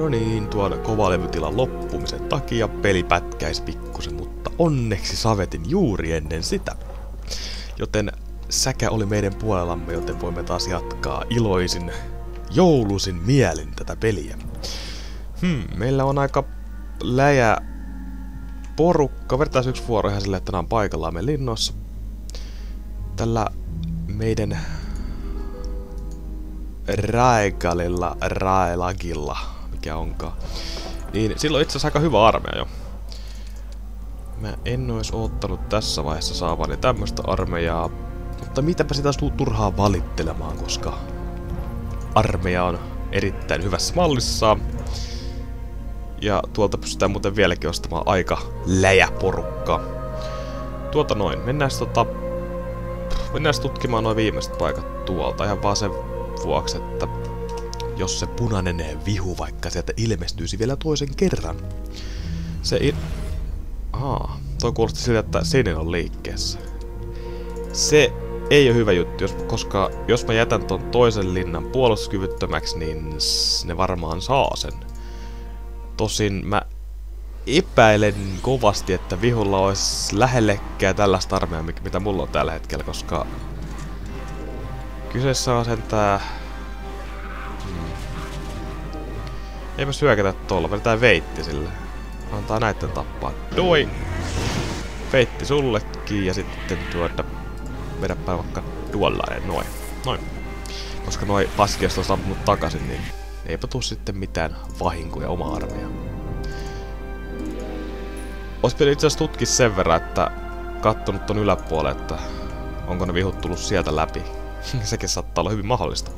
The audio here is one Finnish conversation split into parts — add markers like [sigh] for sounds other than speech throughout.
No niin, tuon kovalevytilan loppumisen takia peli pätkäisi pikkusen, mutta onneksi savetin juuri ennen sitä. Joten säkä oli meidän puolellamme, joten voimme taas jatkaa iloisin, joulusin mielin tätä peliä. Hmm, meillä on aika läjä porukka. Vertaisi yksi vuoro ihan silleen, että nämä on paikallaan me linnoissa. Tällä meidän Raegalilla, Raelagilla, mikä onkaan. Niin silloin itse asiassa aika hyvä armeija jo. Mä en ois oottanut tässä vaiheessa saavani tämmöstä armeijaa, mutta mitäpä sitä tuu turhaa valittelemaan, koska armeija on erittäin hyvässä mallissa. Ja tuolta pystytään muuten vieläkin ostamaan aika läjä porukka. Tuota noin, mennään tota... Mennään tutkimaan noin viimeiset paikat tuolta, ihan vaan sen vuoksi, että jos se punainen vihu vaikka sieltä ilmestyisi vielä toisen kerran. Se il... Aa, toi kuulosti siltä, että sininen on liikkeessä. Se ei ole hyvä juttu, jos, koska jos mä jätän ton toisen linnan puolustuskyvyttömäksi, niin ne varmaan saa sen. Tosin mä epäilen kovasti, että vihulla olisi lähellekään tällaista armeijaa, mitä mulla on tällä hetkellä, koska kyseessä on sen tää... Eipä syökätä tuolla, vedetään veitti sille. Antaa näitten tappaa. Doi! Veitti sullekin ja sitten tuoda... Vedäpä vaikka tuollainen, noin. Noin. Koska noi paskiasta olisi ampunut takaisin, niin eipä tuu sitten mitään vahinkoja oma armeija. Ois pitänyt itse asiassa tutkia sen verran, että kattonut ton yläpuolelle, että onko ne vihut tullut sieltä läpi. [laughs] Sekin saattaa olla hyvin mahdollista.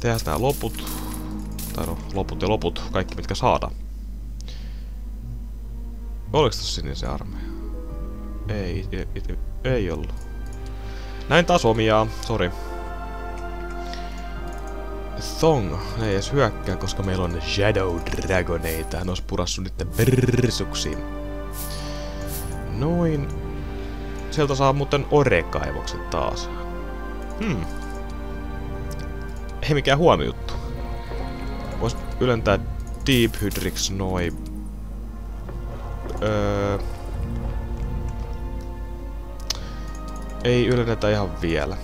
Tehdään nämä loput. Tai no, loput ja loput, kaikki mitkä saadaan. Oliko tossa sinisen armeija? Ei, ei, ei, ei ollut. Näin taas omia, sori. Thong ei edes hyökkää, koska meillä on Shadow Dragoneita. Hän olisi purassu nyt persuksiin. Noin. Sieltä saa muuten orekaivokset taas. Hmm. Ei mikään huono juttu. Ylentää Deep Hydrix noin. Öö... Ei ylennetä ihan vielä.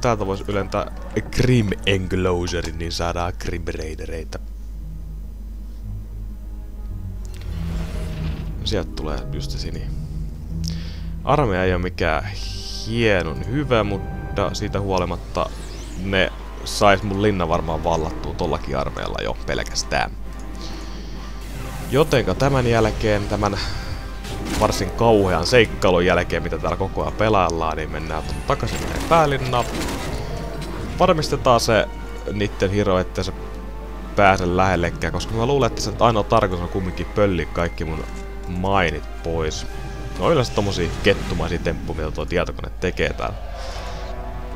Täältä voisi ylentää Grim Enclosurein, niin saadaan Grim Raidereita. Sieltä tulee just sini. Armeija ei ole mikään hienon hyvä, mutta siitä huolimatta ne sais mun linna varmaan vallattua tollakin armeijalla jo pelkästään. Jotenka tämän jälkeen, tämän varsin kauhean seikkailun jälkeen, mitä täällä koko ajan pelaillaan, niin mennään takaisin meidän päälinnaan. Varmistetaan se niitten hiro, että se pääse lähellekään, koska mä luulen, että se ainoa tarkoitus on kumminkin pölli kaikki mun mainit pois. No yleensä tommosia kettumaisia temppuja, mitä tuo tietokone tekee täällä.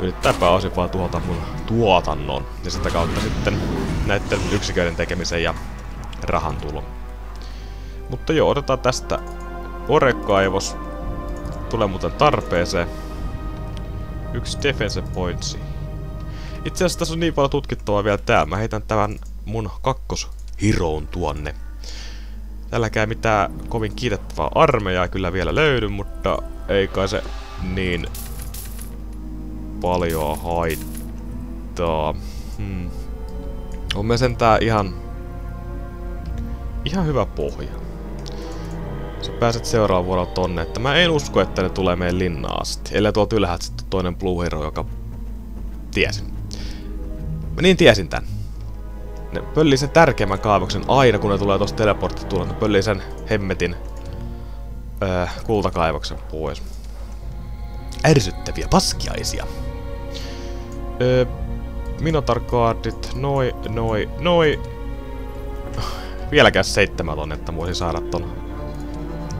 Yrittää pääosin vaan tuhota mun tuotannon ja sitä kautta sitten näiden yksiköiden tekemisen ja rahan tulon. Mutta joo, otetaan tästä Orekaivos. Tulee muuten tarpeeseen. Yksi defense pointsi. Itse asiassa tässä on niin paljon tutkittavaa vielä täällä. Mä heitän tämän mun kakkoshiroon tuonne. Tälläkään mitään kovin kiitettävää armeijaa kyllä vielä löydy, mutta ei kai se niin paljon haittaa. Hmm. On me sentään ihan ihan hyvä pohja. Sä pääset seuraavan vuodella tonne, että mä en usko, että ne tulee meidän linnaan asti. Ellei tuolta ylhäältä sitten toinen Blue Hero, joka... Tiesin. Mä niin tiesin tän. Ne pöllii sen tärkeimmän kaivoksen aina, kun ne tulee tosta teleporttitulla. Ne pöllii sen hemmetin öö, kultakaivoksen pois. Ärsyttäviä paskiaisia. Öö, Minotaur Guardit, noi, noi, noi. Vieläkään seitsemän että voisin saada ton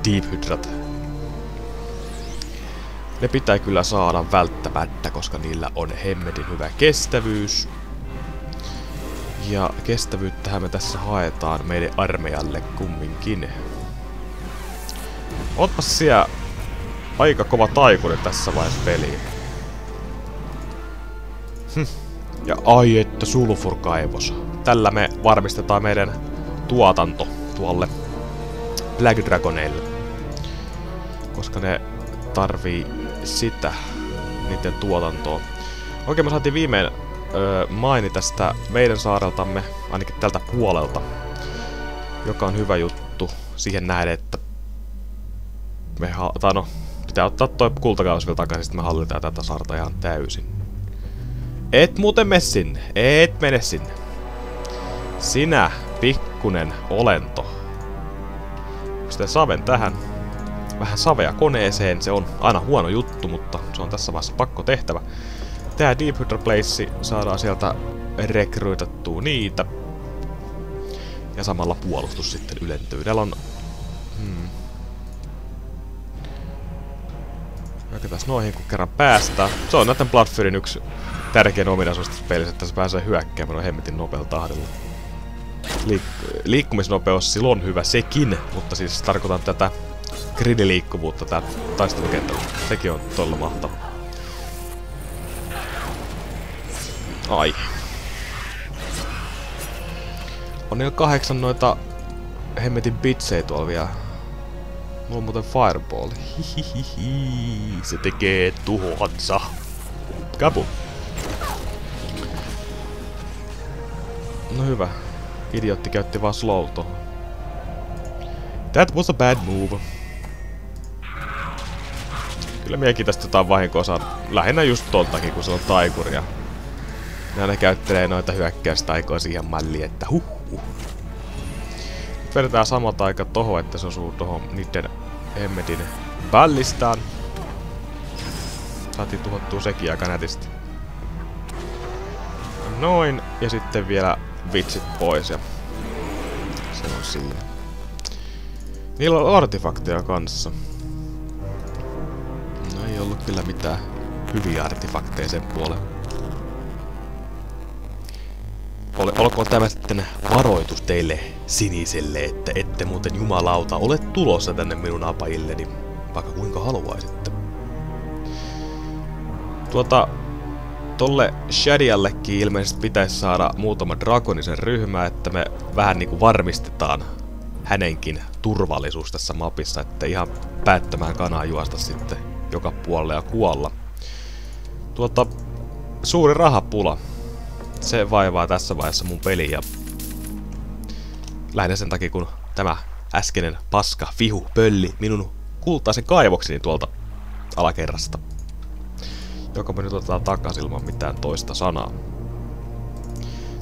Deep Hydrat. Ne pitää kyllä saada välttämättä, koska niillä on hemmetin hyvä kestävyys. Ja kestävyyttähän me tässä haetaan meidän armeijalle kumminkin. Ootpas siellä aika kova taikuri tässä vaiheessa peliä. Hm. Ja ai että sulfurkaivos. Tällä me varmistetaan meidän tuotanto tuolle Black Dragoneille. Koska ne tarvii sitä niiden tuotantoa. Oikein me saatiin viimein öö, maini tästä meidän saareltamme, ainakin tältä puolelta. Joka on hyvä juttu siihen nähden, että me tai no, pitää ottaa toi kultakaus vielä takaisin, sitten me hallitaan tätä saarta ihan täysin. Et muuten mene sinne, et mene sinne. Sinä, pikkunen olento. Sitten saven tähän. Vähän savea koneeseen, se on aina huono juttu, mutta se on tässä vaiheessa pakko tehtävä. Tää Deep Hydra Place saadaan sieltä rekrytettua niitä. Ja samalla puolustus sitten ylentyy. Täällä on... Hmm. Hyökätäs noihin, kun kerran päästään. Se on näiden Bloodfurin yksi tärkein ominaisuus tässä pelissä, että se pääsee hyökkäämään hemmetin nopealla tahdilla. Liik liikkumisnopeus silloin on hyvä sekin, mutta siis tarkoitan tätä gridiliikkuvuutta tää taistelukentällä. Sekin on todella mahtava. Ai. On niillä kahdeksan noita hemmetin bitsejä tuolla vielä. Mulla on muuten fireball. Hihihihi. Se tekee tuhoansa. Kapu. No hyvä. Idiotti käytti vaan slow tohon. That was a bad move. Kyllä miekin tästä jotain vahinkoa saa. Lähinnä just toltakin, kun se on taikuria. Ne käyttelee noita hyökkäystaikoja siihen malliin, että huh, huh. Vedetään samat aika toho, että se osuu tohon niiden hemmetin ballistaan. Saatiin tuhottua sekin aika nätisti. Noin, ja sitten vielä vitsit pois ja se on siinä. Niillä on artefakteja kanssa. No ei ollut kyllä mitään hyviä artefakteja sen puolen. Ol, olkoon tämä sitten varoitus teille siniselle, että ette muuten jumalauta ole tulossa tänne minun apajilleni, vaikka kuinka haluaisitte. Tuota, tolle Shadiallekin ilmeisesti pitäisi saada muutama dragonisen ryhmä, että me vähän niinku varmistetaan hänenkin turvallisuus tässä mapissa, että ihan päättämään kanaa juosta sitten joka puolelle ja kuolla. Tuota, suuri rahapula. Se vaivaa tässä vaiheessa mun peli ja lähinnä sen takia, kun tämä äskeinen paska, fihu, pölli minun kultaisen kaivokseni tuolta alakerrasta joka me nyt otetaan takaisin ilman mitään toista sanaa.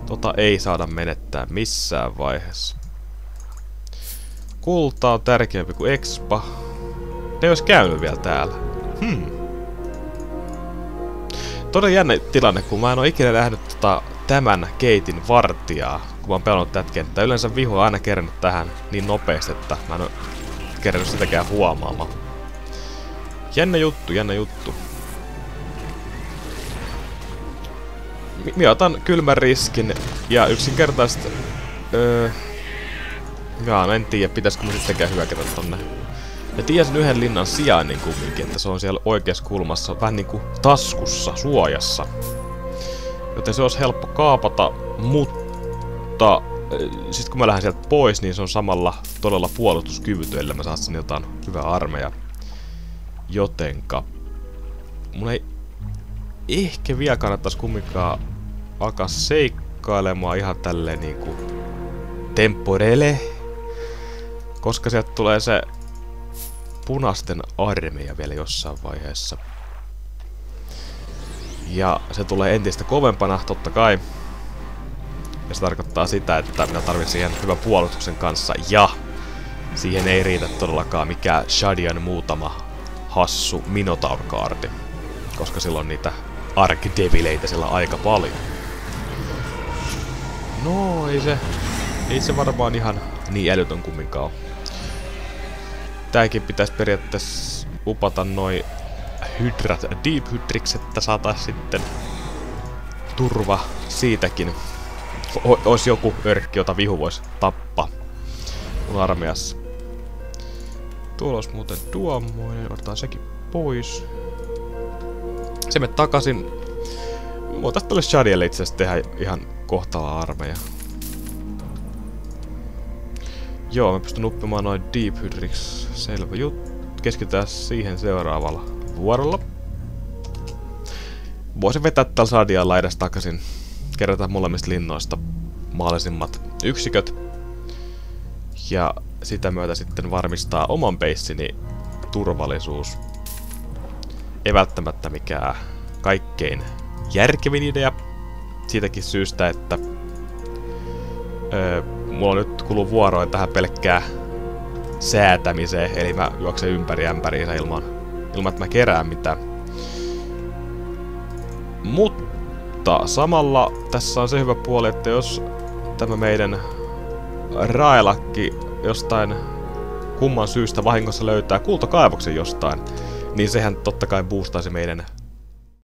Tota ei saada menettää missään vaiheessa. Kulta on tärkeämpi kuin expa. Ne olisi käynyt vielä täällä. Hmm. Todella jännä tilanne, kun mä en ole ikinä nähnyt tota, tämän keitin vartijaa, kun mä oon pelannut tätä kenttää. Yleensä vihu on aina kerännyt tähän niin nopeasti, että mä en ole kerännyt sitäkään huomaamaan. Jännä juttu, jännä juttu. minä otan kylmän riskin ja yksinkertaisesti... Öö, jaa, no en tiedä, pitäisikö mun sittenkään hyökätä tonne. Ja tiesin yhden linnan sijainnin kumminkin, että se on siellä oikeassa kulmassa, vähän niinku taskussa, suojassa. Joten se olisi helppo kaapata, mutta sitten kun mä lähden sieltä pois, niin se on samalla todella puolustuskyvytön, ellei mä saa sinne jotain hyvää armeija. Jotenka... Mun ei ehkä vielä kannattaisi kumminkaan alkaa seikkailemaan ihan tälleen niinku temporele. Koska sieltä tulee se punasten armeija vielä jossain vaiheessa. Ja se tulee entistä kovempana, totta kai. Ja se tarkoittaa sitä, että minä tarvitsen siihen hyvän puolustuksen kanssa. Ja siihen ei riitä todellakaan mikään Shadian muutama hassu Minotaur-kaarti. Koska silloin niitä arkidevileitä siellä aika paljon. No, ei se... Ei se varmaan ihan niin älytön kumminkaan ole. Tääkin pitäisi periaatteessa upata noin hydrat, deep hydrix, että saatais sitten turva siitäkin. O ois joku örkki, jota vihu voisi tappaa mun armeijassa. Tuolla olisi muuten tuommoinen, otetaan sekin pois. Se me takaisin voitais tälle Shadielle itse asiassa tehdä ihan kohtala armeija. Joo, mä pystyn uppimaan noin Deep Hydrix. Selvä juttu. Keskitytään siihen seuraavalla vuorolla. Voisin vetää tällä Shadialla edes takaisin. Kerätä molemmista linnoista mahdollisimmat yksiköt. Ja sitä myötä sitten varmistaa oman peissini turvallisuus. Ei välttämättä mikään kaikkein järkevin idea. Siitäkin syystä, että öö, mulla on nyt kuluu vuoroin tähän pelkkää säätämiseen, eli mä juoksen ympäri ämpäriinsä ilman, ilman että mä kerään mitään. Mutta samalla tässä on se hyvä puoli, että jos tämä meidän raelakki jostain kumman syystä vahingossa löytää kultakaivoksen jostain, niin sehän totta kai boostaisi meidän